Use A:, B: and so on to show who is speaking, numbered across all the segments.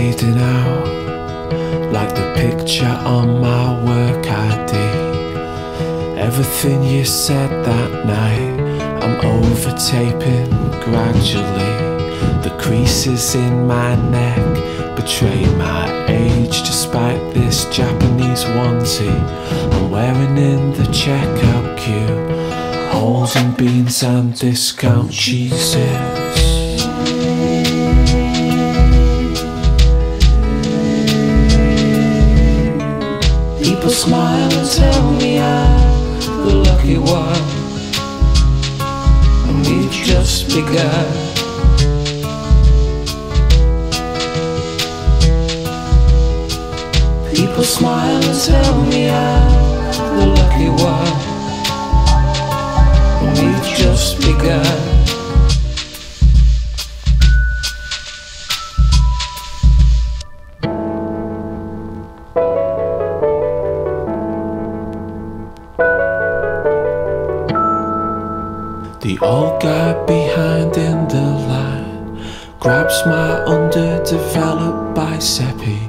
A: drifting out like the picture on my work ID. Everything you said that night, I'm overtaping gradually. The creases in my neck betray my age despite this Japanese onesie I'm wearing in the checkout queue. Holes and beans and discount cheeses. People smile and tell me I'm the lucky one. And we've just begun. People smile and tell me I'm the lucky one. The old guy behind in the line grabs my underdeveloped bicep. He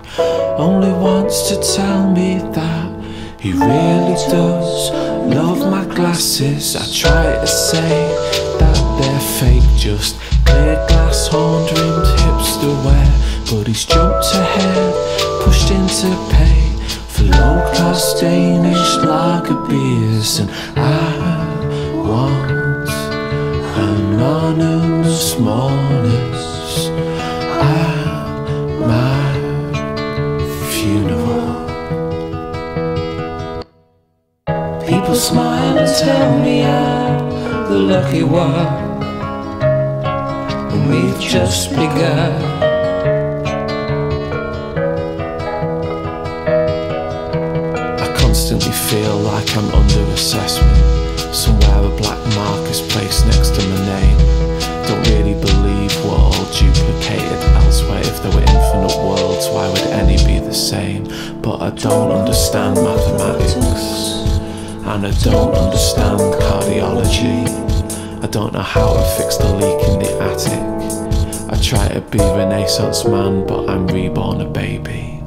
A: only wants to tell me that he really does love my glasses. I try to say that they're fake, just clear glass horned rimmed hipster wear. But he's jumped ahead, pushed into pay for low class Danish lager beers, and I want anonymous mourners at my funeral. People smile and tell me I'm the lucky one, and we've just begun. I constantly feel like I'm under assessment. Somewhere a black mark is placed next But I don't understand mathematics, and I don't understand cardiology. I don't know how to fix the leak in the attic. I try to be Renaissance man, but I'm reborn a baby.